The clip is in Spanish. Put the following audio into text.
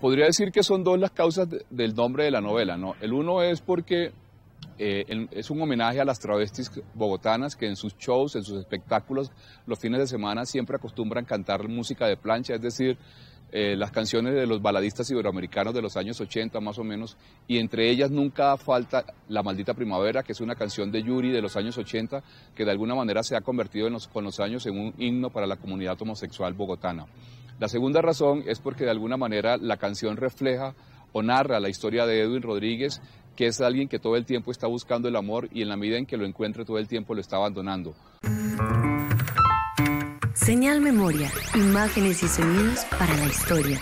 podría decir que son dos las causas del nombre de la novela. ¿no? El uno es porque eh, es un homenaje a las travestis bogotanas que en sus shows, en sus espectáculos, los fines de semana siempre acostumbran cantar música de plancha, es decir, eh, las canciones de los baladistas iberoamericanos de los años 80 más o menos, y entre ellas nunca falta La Maldita Primavera, que es una canción de Yuri de los años 80, que de alguna manera se ha convertido con los años en un himno para la comunidad homosexual bogotana. La segunda razón es porque de alguna manera la canción refleja o narra la historia de Edwin Rodríguez, que es alguien que todo el tiempo está buscando el amor y en la medida en que lo encuentre todo el tiempo lo está abandonando. Señal Memoria, imágenes y sonidos para la historia.